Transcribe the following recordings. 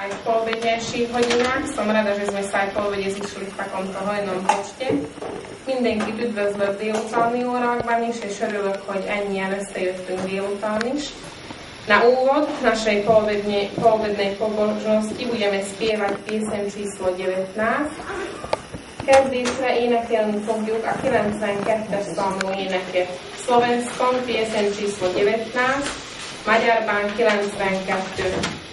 aj v poobednejších hodinách. Som rada, že sme sa aj po obede zišli v takomto hojnom počte. Mindenkit üdvözlök délutáni órákban is, és örülök, hogy ennyien összejöttünk délután is. Na úvod našej poobednej pobožnosti budeme spievať piesem číslo 19. Kezdésre énekelni fogjuk a 92-es számú éneket. Szlovenskom piesem číslo 19, Magyarban 92.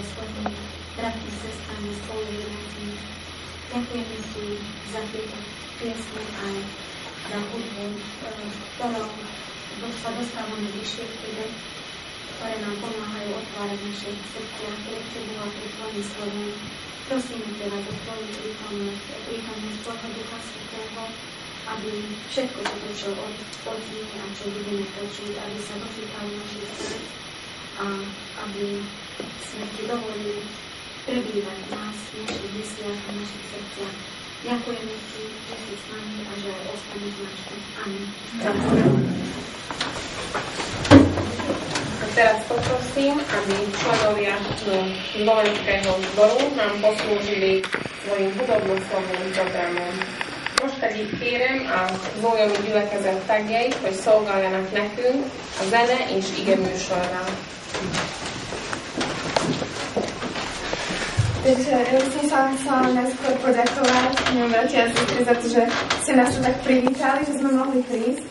bol schopný bratmi, sestrami, spolujednacími. Ďakujeme si za tieto piesne aj za hudbu, ktorou sa dostávame bližšie k Tebe, ktoré nám pomáhajú otvárať naše srdcia, ktoré chcú bovať pri Tvojom slovu. Prosíme Teba za Tvoju prítomnosť, prítomnosť Tvojho Ducha Svetého, aby všetko toto, čo odznie a čo budeme počuť, aby sa dotýkalo našich srdc a aby Смерти довольны, пробивают нас, наши мысли о наших сердцах. Дякуємо всім, хто з нами, а жаль, останніх наших. Амінь. Teraz poprosím, aby členovia no, Slovenského zboru nám poslúžili svojim hudobno-slovným programom. Most pedig kérem a Zólyom gyülekezet tagjait, hogy szolgáljanak nekünk a zene és ige műsorral. Takže ja sa vám chcela najskôr poďakovať, neviem, bratia a sestry, za to, že ste nás tu tak privítali, že sme mohli prísť.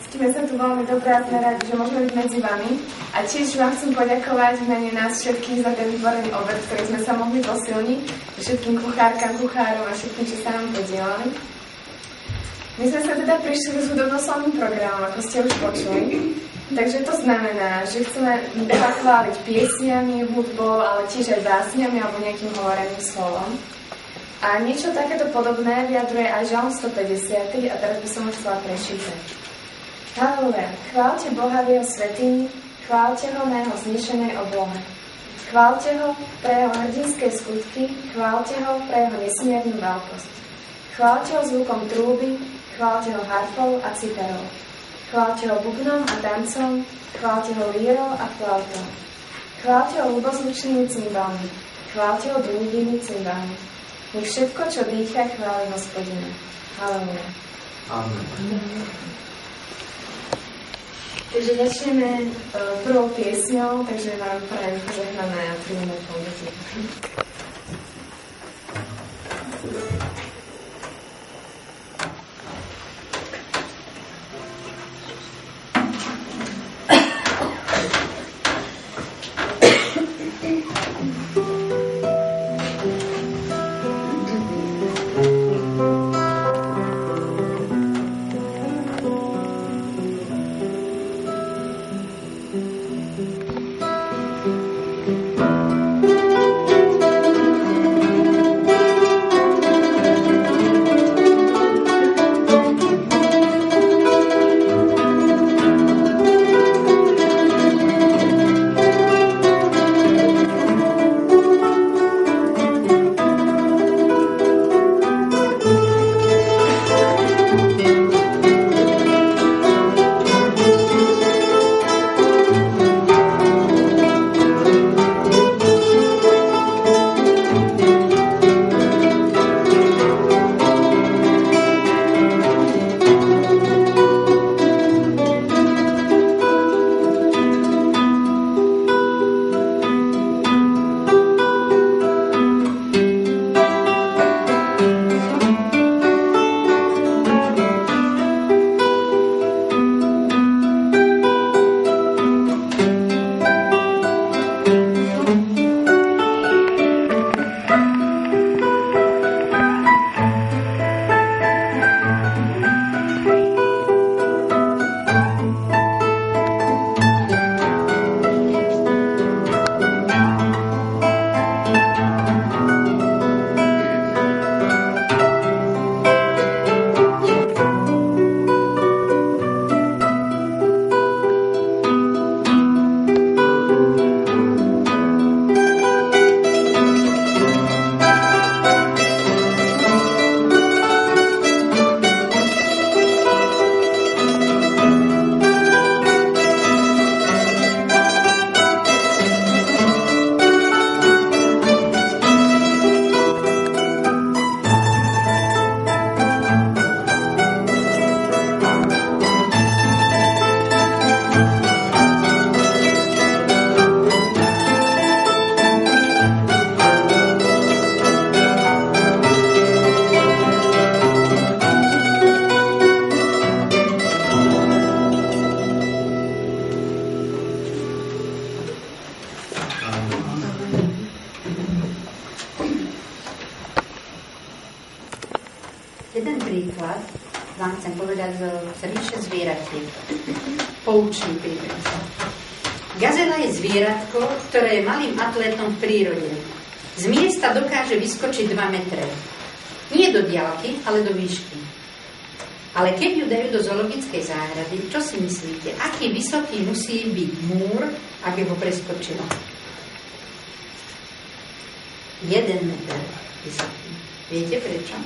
Cítime sa tu veľmi dobré a sme radi, že môžeme byť medzi vami. A tiež vám chcem poďakovať v mene nás všetkých za ten vytvorený obed, ktorý sme sa mohli posilniť, všetkým kuchárkam, kuchárom a všetkým, čo sa nám podielali. My sme sa teda prišli s hudobnoslovným programom, ako ste už počuli. Takže to znamená, že chceme Boha chváliť piesňami, hudbou, ale tiež aj básňami alebo nejakým hovoreným slovom. A niečo takéto podobné vyjadruje aj Žalm 150 a teraz by som ho chcela prečítať. Haleluja, chválte Boha v jeho svetini, chválte ho na jeho znišenej oblohe. Chválte ho pre jeho hrdinské skutky, chválte ho pre jeho nesmiernu veľkosť. Chválte ho zvukom trúby, chválte ho harfou a citarou. Chválte ho bubnom a tancom, chválte ho lírou a flautou. Chváľte ho ľubozvučnými cymbálmi, chváľte ho dúvými cymbálmi. Nech všetko, čo dýcha, chváli hospodina. Halleluja. Amen. Takže začneme uh, prvou piesňou, takže vám prajem požehnané a príjemné pometie. Do zoologickej záhrady, čo si myslíte? Aký vysoký musí byť múr, aby ho preskočila? Jeden meter vysoký. Viete prečo?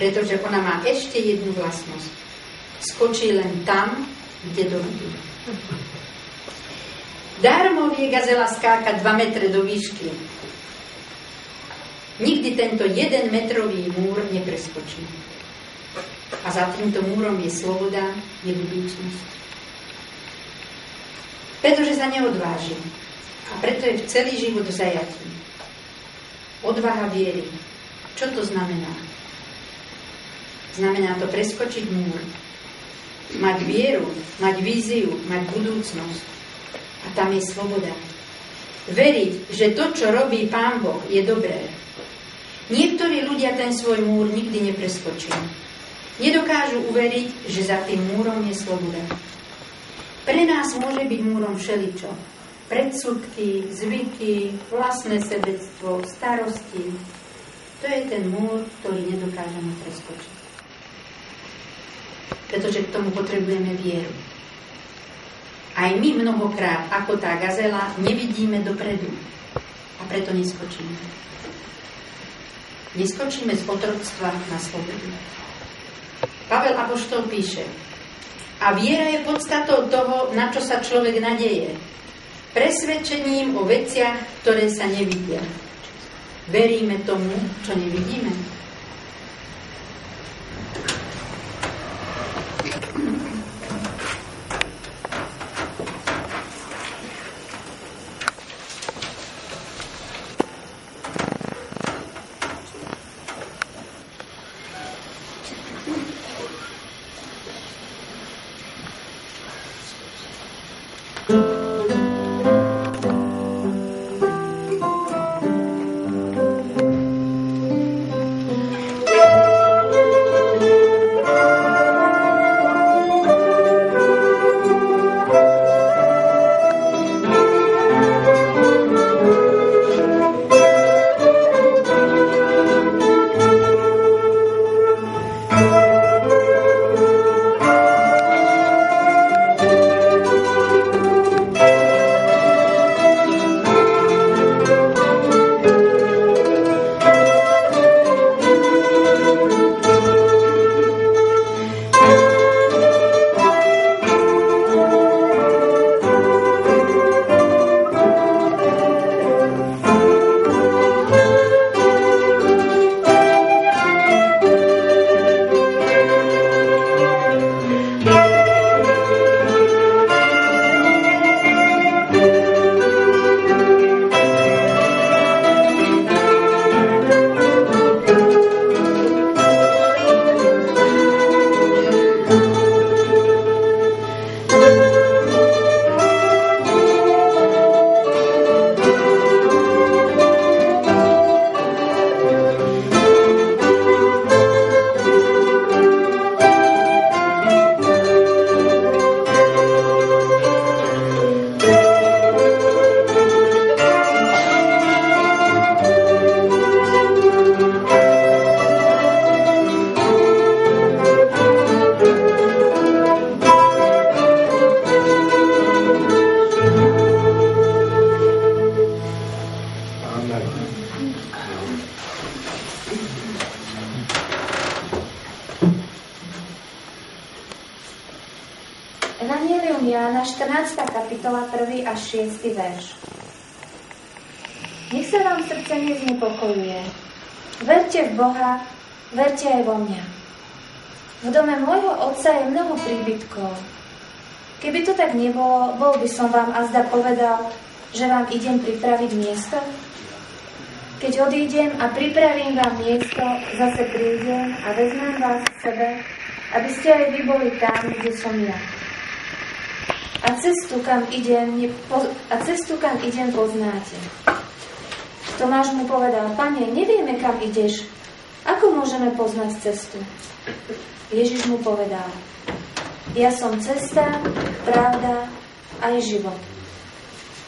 Pretože ona má ešte jednu vlastnosť. Skočí len tam, kde dohodí. Darmo vie gazela skákať 2 metre do výšky. Nikdy tento 1 metrový múr nepreskočí. A za týmto múrom je sloboda, je budúcnosť. Pretože sa neodváži. A preto je v celý život zajatý. Odvaha viery. Čo to znamená? Znamená to preskočiť múr. Mať vieru, mať víziu, mať budúcnosť a tam je sloboda. Veriť, že to, čo robí Pán Boh, je dobré. Niektorí ľudia ten svoj múr nikdy nepreskočia. Nedokážu uveriť, že za tým múrom je sloboda. Pre nás môže byť múrom všeličo. Predsudky, zvyky, vlastné sebectvo, starosti. To je ten múr, ktorý nedokážeme preskočiť. Pretože k tomu potrebujeme vieru. Aj my mnohokrát, ako tá gazela, nevidíme dopredu. A preto neskočíme. Neskočíme z otroctva na slobodu. Pavel Apoštol píše, a viera je podstatou toho, na čo sa človek nadeje. presvedčením o veciach, ktoré sa nevidia. Veríme tomu, čo nevidíme. Tak nebolo, bol by som vám azda povedal, že vám idem pripraviť miesto? Keď odídem a pripravím vám miesto, zase prídem a vezmem vás k sebe, aby ste aj vy boli tam, kde som ja. A cestu, kam idem, a cestu, kam idem poznáte. Tomáš mu povedal, pane, nevieme, kam ideš, ako môžeme poznať cestu? Ježiš mu povedal, ja som cesta, pravda aj život.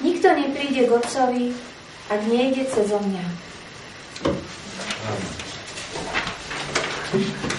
Nikto nepríde k Otcovi, ak nejde cez mňa. Evangelium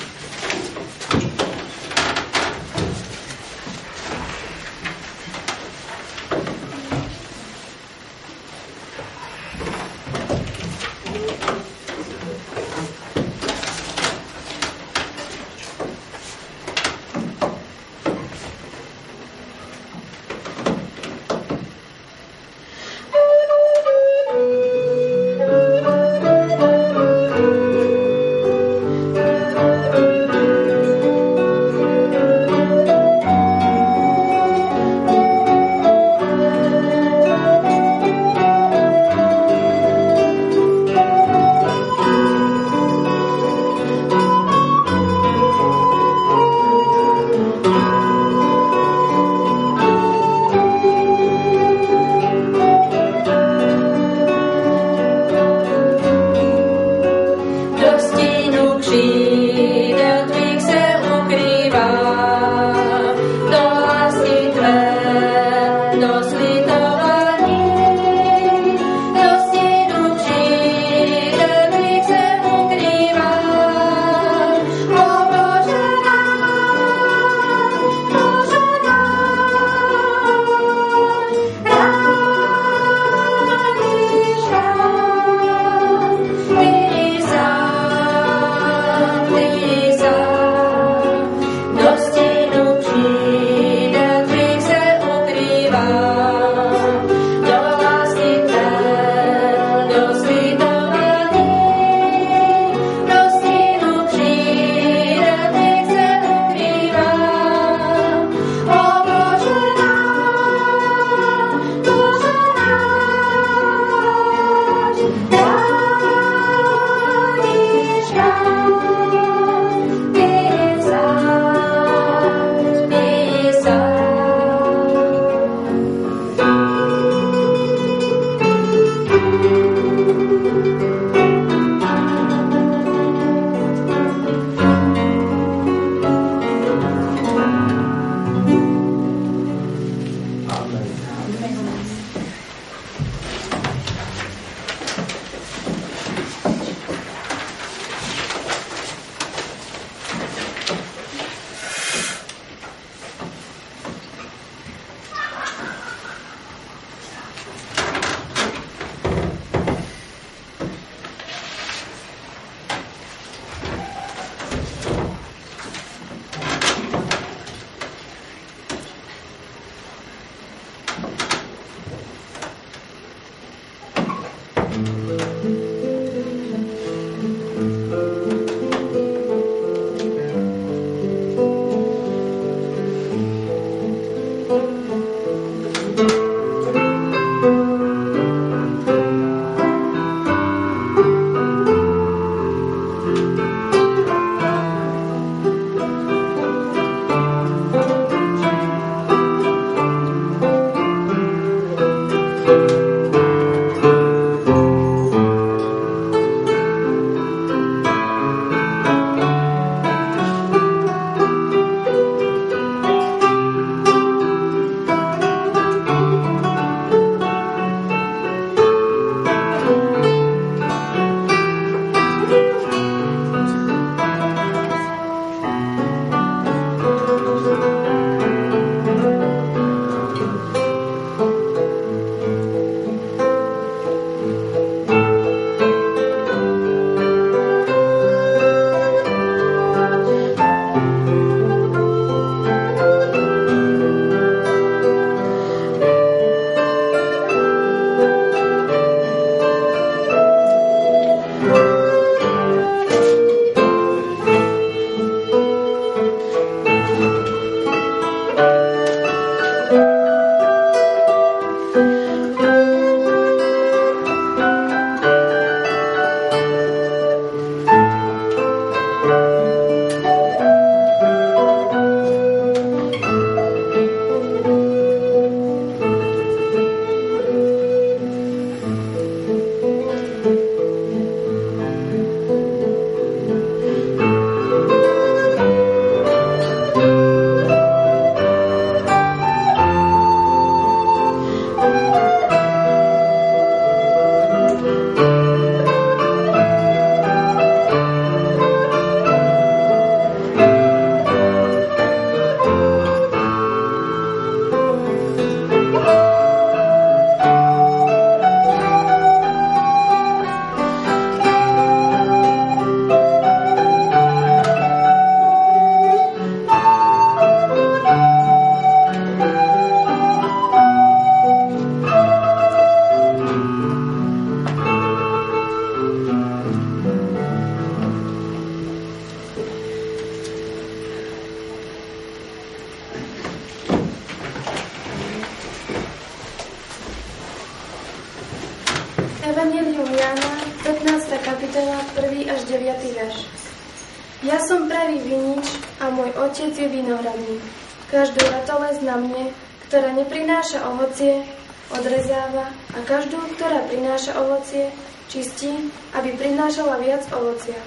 neprináša ovocie, odrezáva a každú, ktorá prináša ovocie, čistí, aby prinášala viac ovocia.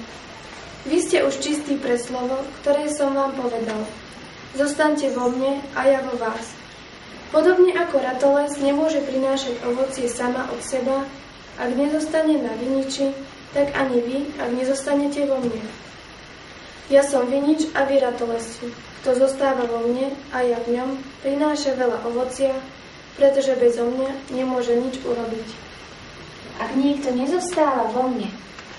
Vy ste už čistí pre slovo, ktoré som vám povedal. Zostaňte vo mne a ja vo vás. Podobne ako ratoles nemôže prinášať ovocie sama od seba, ak nezostane na viniči, tak ani vy, ak nezostanete vo mne. Ja som vinič a vy ratolesti. Kto zostáva vo mne a ja v ňom, prináša veľa ovocia, pretože bez mňa nemôže nič urobiť. Ak niekto nezostáva vo mne,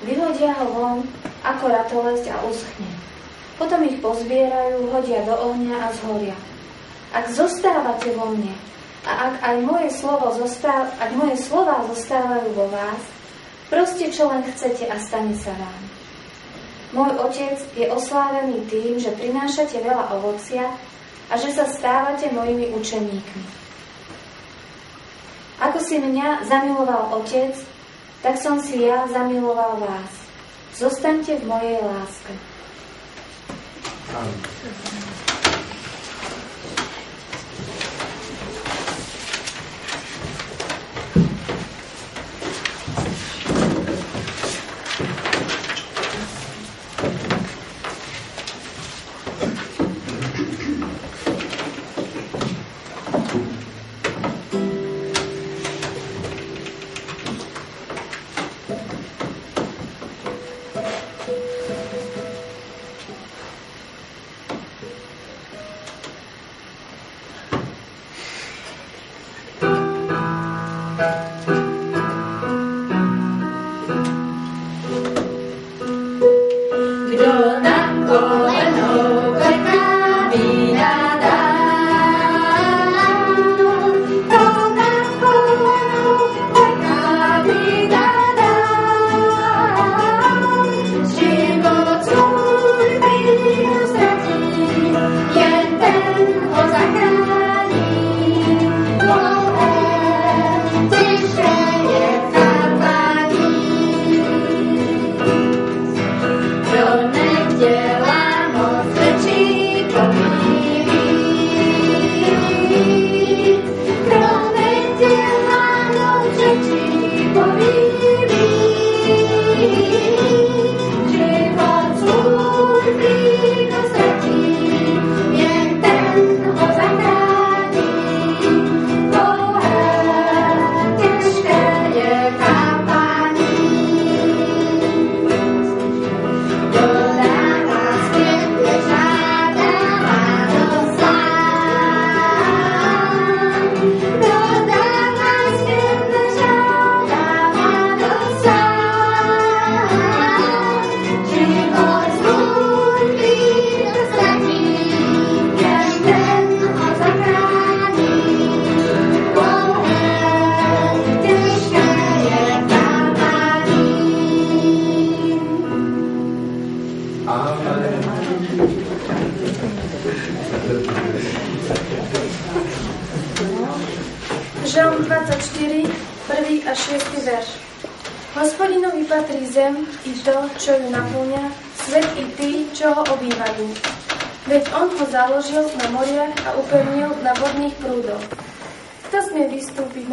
vyhodia ho von ako ratolesť a uschne. Potom ich pozbierajú, hodia do ohňa a zhoria. Ak zostávate vo mne a ak aj moje, slovo zostáv, ak moje slova zostávajú vo vás, proste čo len chcete a stane sa vám. Môj otec je oslávený tým, že prinášate veľa ovocia a že sa stávate mojimi učeníkmi. Ako si mňa zamiloval otec, tak som si ja zamiloval vás. Zostaňte v mojej láske. Amen.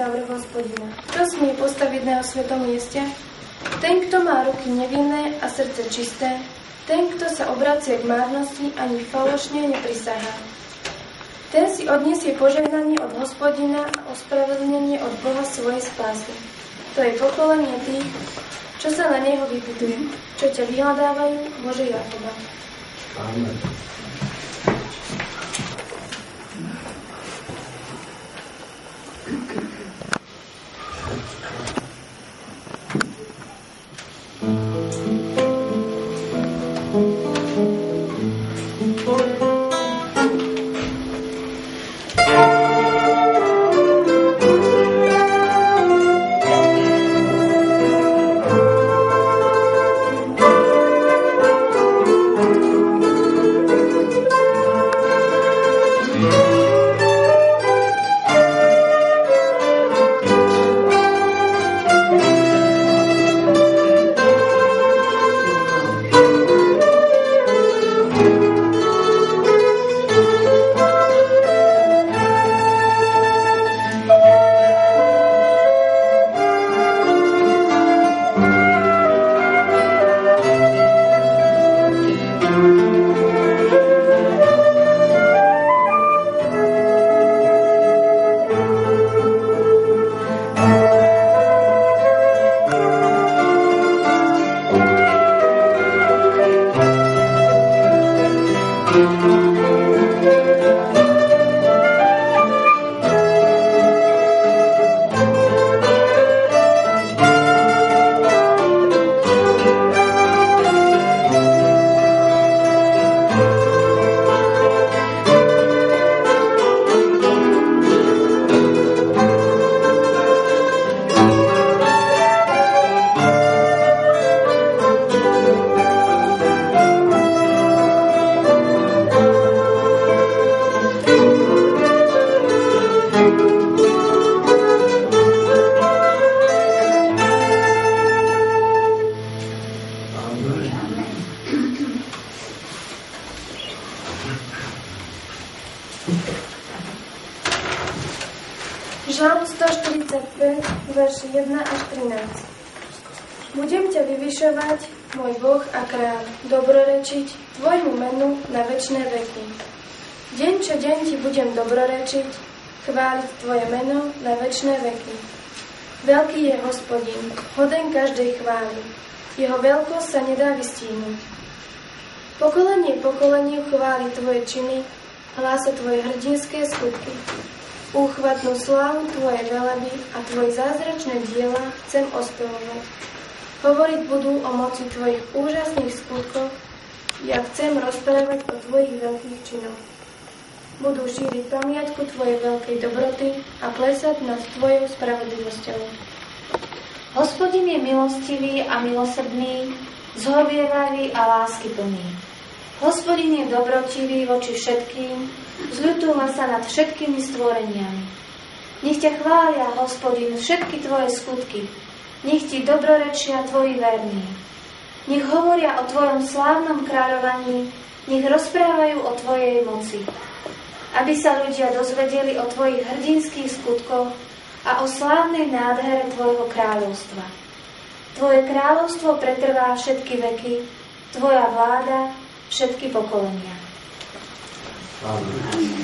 Vrch hospodina? Kto smie postaviť na svetom mieste? Ten, kto má ruky nevinné a srdce čisté, ten, kto sa obracia k márnosti, ani falošne neprisahá. Ten si odniesie požehnanie od hospodina a ospravedlnenie od Boha svojej spásy. To je pokolenie tých, čo sa na Neho vybudujú, čo ťa vyhľadávajú, Bože Jakoba. Amen. Jeho veľkosť sa nedá vystínuť. Pokolenie pokoleniu chváli Tvoje činy, hlása Tvoje hrdinské skutky. Úchvatnú slávu Tvoje veleby a Tvoje zázračné diela chcem ospevovať. Hovoriť budú o moci Tvojich úžasných skutkoch, ja chcem rozprávať o Tvojich veľkých činoch. Budú šíriť pamiatku Tvojej veľkej dobroty a plesať nad Tvojou spravodlivosťou. Hospodin je milostivý a milosrdný, zhovievavý a lásky plný. Hospodin je dobrotivý voči všetkým, zľutúva sa nad všetkými stvoreniami. Nech ťa chvália, hospodin, všetky tvoje skutky, nech ti dobrorečia tvoji verní. Nech hovoria o tvojom slávnom kráľovaní, nech rozprávajú o tvojej moci. Aby sa ľudia dozvedeli o tvojich hrdinských skutkoch, a o slávnej nádhere Tvojho kráľovstva. Tvoje kráľovstvo pretrvá všetky veky, Tvoja vláda všetky pokolenia. Amen.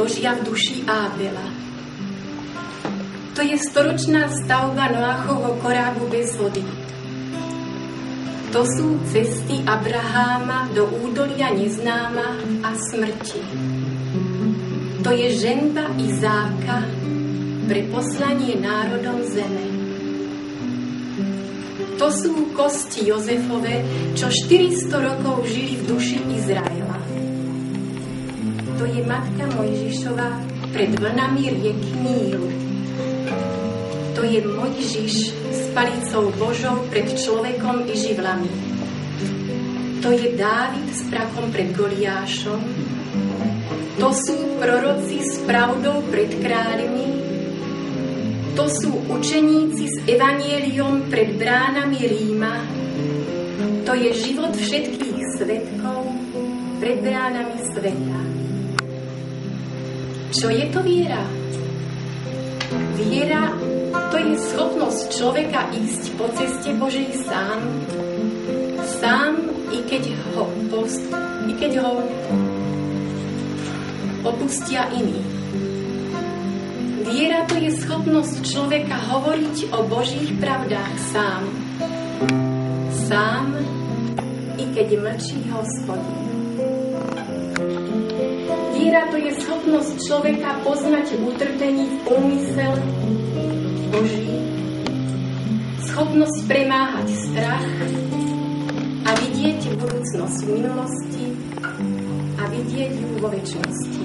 Božia v duši Ábela. To je storočná stavba Noáchovho korábu bez vody. To sú cesty Abraháma do údolia neznáma a smrti. To je ženba Izáka pre poslanie národom zeme. To sú kosti Jozefove, čo 400 rokov žili v duši Izraela. Matka Mojžišova pred vlnami rieky Nílu. To je Mojžiš s palicou Božou pred človekom i živlami. To je Dávid s prakom pred Goliášom. To sú proroci s pravdou pred kráľmi. To sú učeníci s evanieliom pred bránami Ríma. To je život všetkých svetkov pred bránami sveta. Čo je to viera? Viera to je schopnosť človeka ísť po ceste Božej sám. Sám, i keď ho, post, i keď ho opustia iní. Viera to je schopnosť človeka hovoriť o Božích pravdách sám. Sám, i keď mlčí hospodin. Viera to je schopnosť človeka poznať utrpení v úmysel Boží, schopnosť premáhať strach a vidieť budúcnosť v minulosti a vidieť ju vo väčšnosti.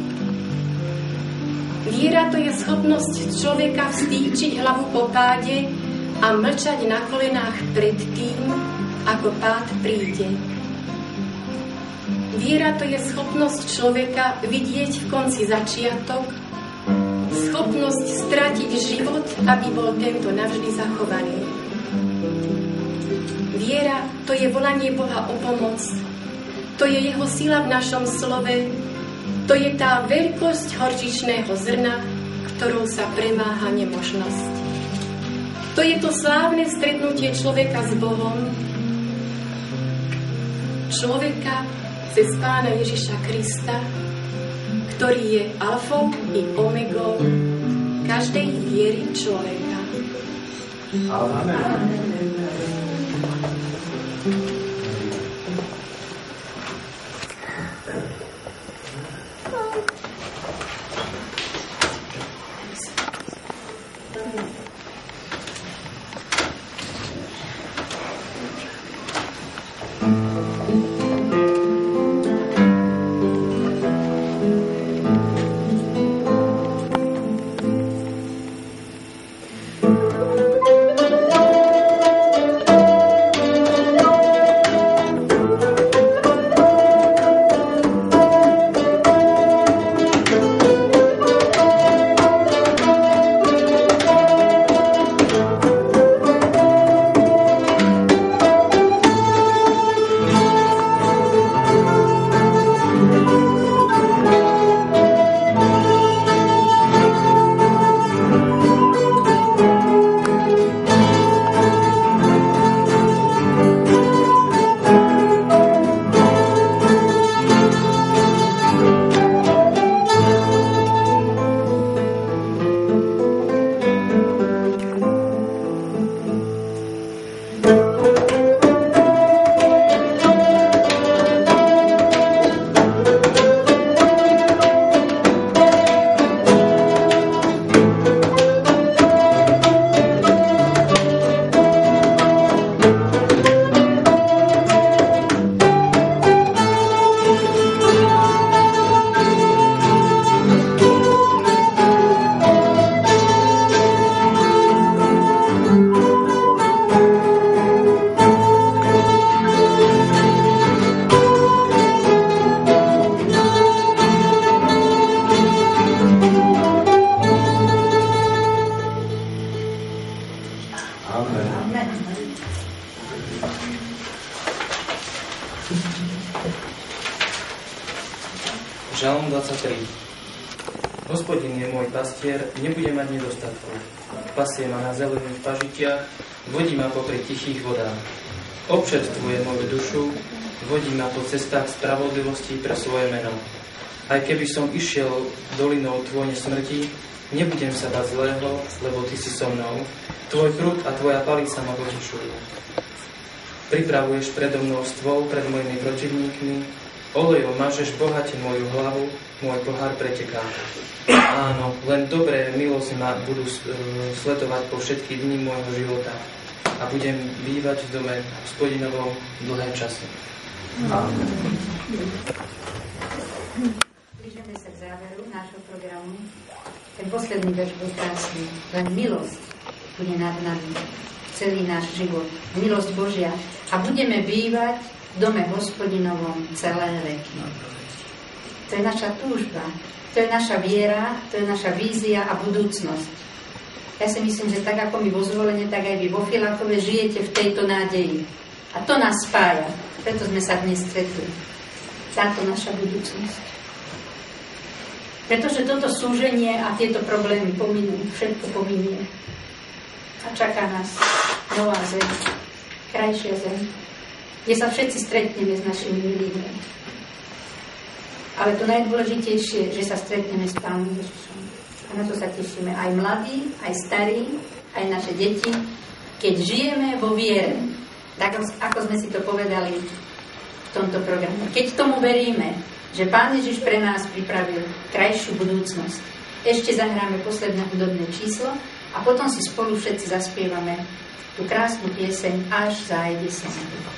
Viera to je schopnosť človeka vstýčiť hlavu po páde a mlčať na kolenách pred tým, ako pád príde. Viera to je schopnosť človeka vidieť v konci začiatok schopnosť stratiť život, aby bol tento navždy zachovaný. Viera to je volanie Boha o pomoc. To je jeho sila v našom slove. To je tá veľkosť horčičného zrna, ktorou sa premáha nemožnosť. To je to slávne stretnutie človeka s Bohom, človeka cez Pána Ježiša Krista, ktorý je alfou i omegou každej viery človeka. Amen. Žalm spravodlivosti pre svoje meno. Aj keby som išiel dolinou tvojne smrti, nebudem sa bať zlého, lebo ty si so mnou. Tvoj prúd a tvoja palica ma potešujú. Pripravuješ predo mnou stôl pred mojimi protivníkmi, olejom mažeš bohate moju hlavu, môj pohár preteká. Áno, len dobré milosť ma budú e, sledovať po všetky dni môjho života a budem bývať v dome hospodinovom dlhé časy. Blížime sa k záveru nášho programu. Ten posledný verš bol krásny. Len milosť bude nad nami celý náš život. Milosť Božia. A budeme bývať v dome hospodinovom celé veky. To je naša túžba. To je naša viera, to je naša vízia a budúcnosť. Ja si myslím, že tak ako my vo zvolenie, tak aj vy vo Filakove žijete v tejto nádeji. A to nás spája. Preto sme sa dnes stretli. Táto naša budúcnosť. Pretože toto súženie a tieto problémy pominú, všetko pominie. A čaká nás nová zem, krajšia zem, kde sa všetci stretneme s našimi milými. Ale to najdôležitejšie, že sa stretneme s Pánom Ježišom. A na to sa tešíme aj mladí, aj starí, aj naše deti, keď žijeme vo viere, tak ako sme si to povedali v tomto programe. Keď tomu veríme, že Pán Ježiš pre nás pripravil krajšiu budúcnosť. Ešte zahráme posledné hudobné číslo a potom si spolu všetci zaspievame tú krásnu pieseň Až zájde slnko.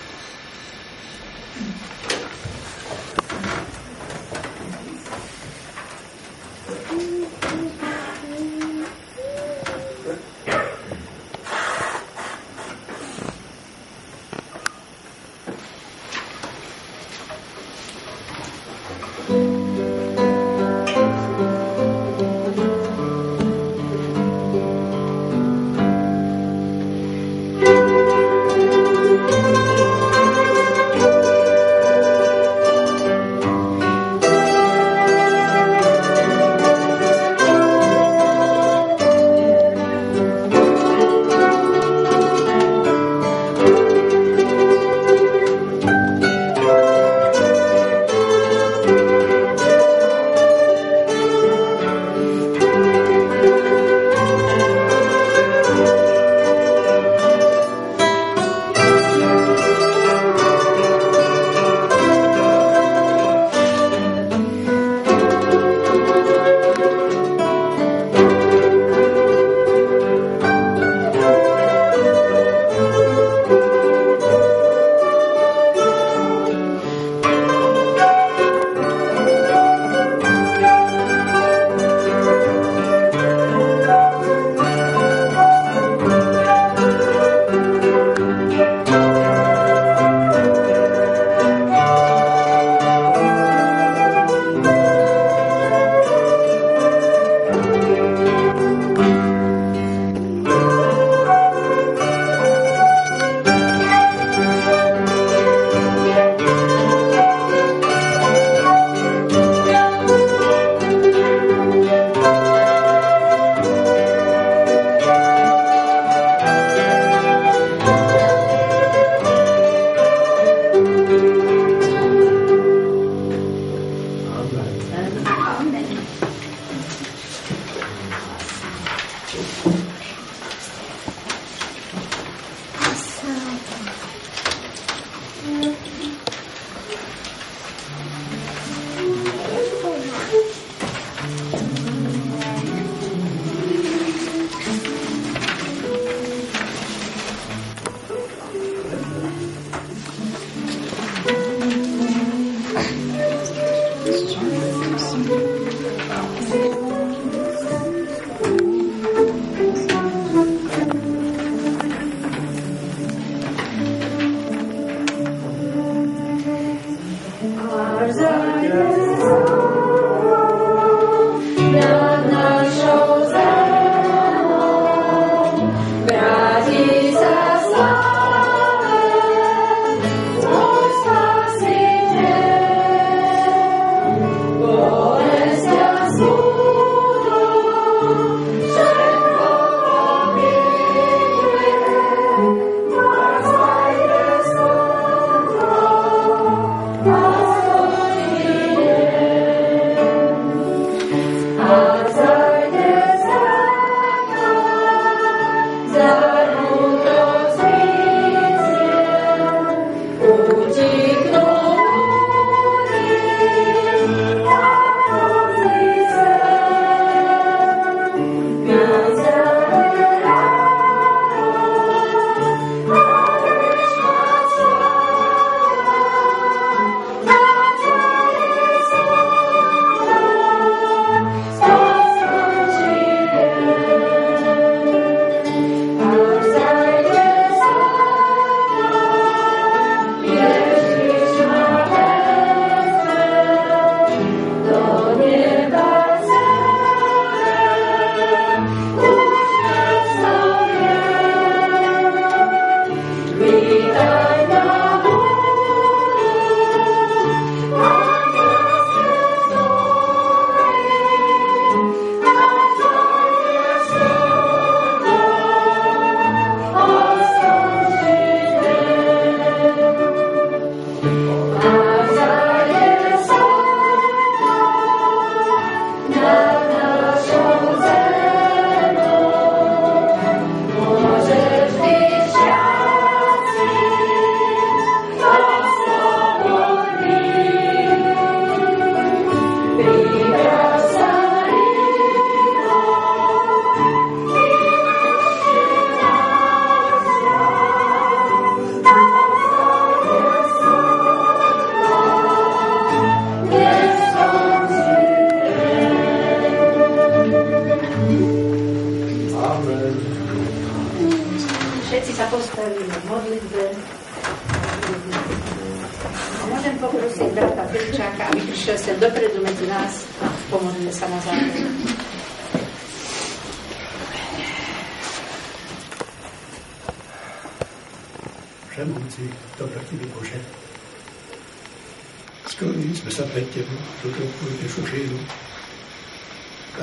Chvíľu,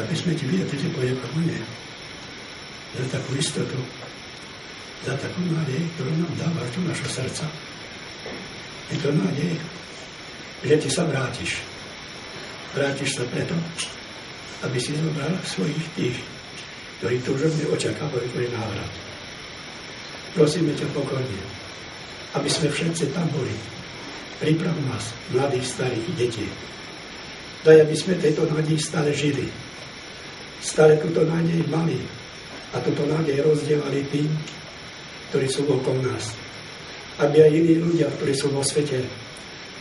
aby sme Ti vyjadrili poďakovanie za takú istotu, za takú nádej, ktorú nám dávaš do našho srdca. Je to nádej, že Ty sa vrátiš. Vrátiš sa preto, aby si zobral svojich tých, ktorí túžobne očakávajú tvoj návrat. Prosíme ťa pokorne, aby sme všetci tam boli. Priprav nás, mladých, starých, detí. Daj, aby sme tejto nádej stále žili. Stále túto nádej mali. A túto nádej rozdielali tým, ktorí sú okolo nás. Aby aj iní ľudia, ktorí sú vo svete,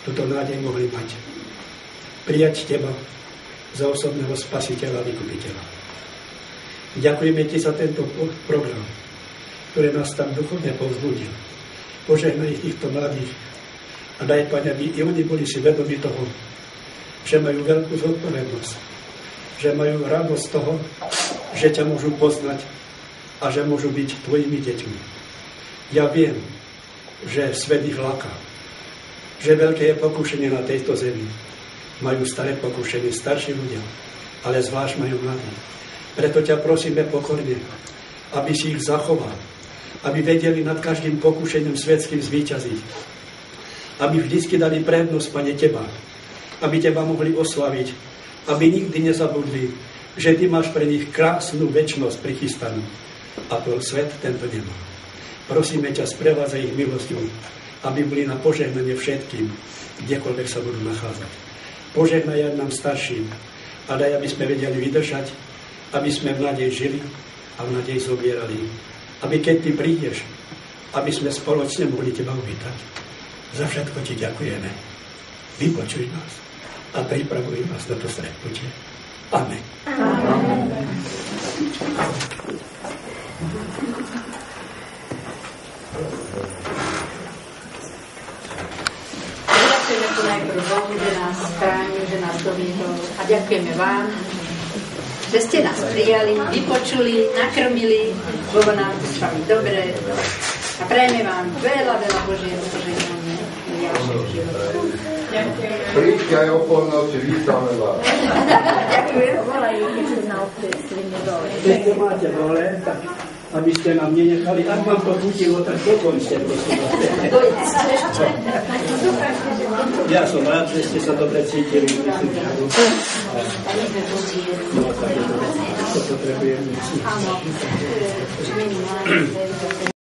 túto nádej mohli mať. Prijať Teba za osobného spasiteľa a vykupiteľa. Ďakujeme Ti za tento program, ktoré nás tam duchovne povzbudil. Požehnaj týchto mladých a daj, Pane, aby i oni boli si vedomi toho, že majú veľkú zodpovednosť, že majú radosť toho, že ťa môžu poznať a že môžu byť tvojimi deťmi. Ja viem, že svet ich láka, že veľké je pokušenie na tejto zemi. Majú staré pokušenie starší ľudia, ale zvlášť majú mladí. Preto ťa prosíme pokorne, aby si ich zachoval, aby vedeli nad každým pokušením svetským zvíťaziť. Aby vždycky dali prednosť, Pane, Teba. Aby Teba mohli oslaviť. Aby nikdy nezabudli, že Ty máš pre nich krásnu väčnosť prichystanú. A to svet tento nemá. Prosíme ťa, sprevádza ich milosťou, aby boli na požehnanie všetkým, kdekoľvek sa budú nachádzať. Požehnaj aj nám starším a daj, aby sme vedeli vydržať, aby sme v nádej žili a v nádej zobierali aby keď Ty prídeš, aby sme spoločne mohli Teba uvítať. Za všetko Ti ďakujeme. Vypočuj nás a pripravuj nás na to stretnutie. Amen. Ďakujeme tu najprv Bohu, že nás chráni, že nás doviedol a ďakujeme vám, že ste nás prijali, vypočuli, nakrmili, bolo nám tu s vami dobre a prajeme vám veľa, veľa Božieho požehnania. Príďte aj o polnoci, vítame vás. Ďakujem. Keď to máte dole, tak aby ste nám nenechali, ak vám to chutilo, tak dokončte, prosím vás. Ja som rád, že ste sa dobre cítili. Myslím, že no, tak to že my